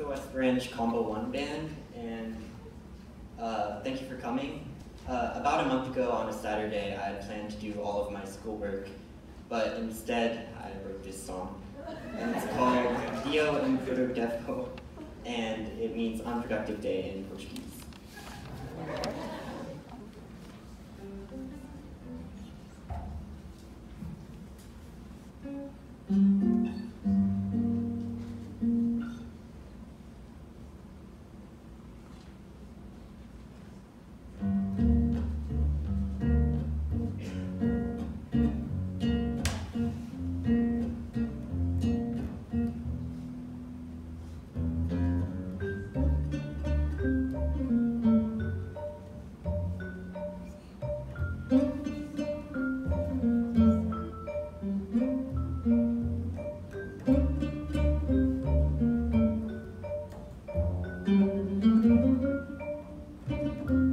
the West Ranch Combo 1 band, and uh, thank you for coming. Uh, about a month ago on a Saturday, I had planned to do all of my schoolwork, but instead I wrote this song. And it's called Dia Improdutivo, and it means unproductive day in Portuguese. Thank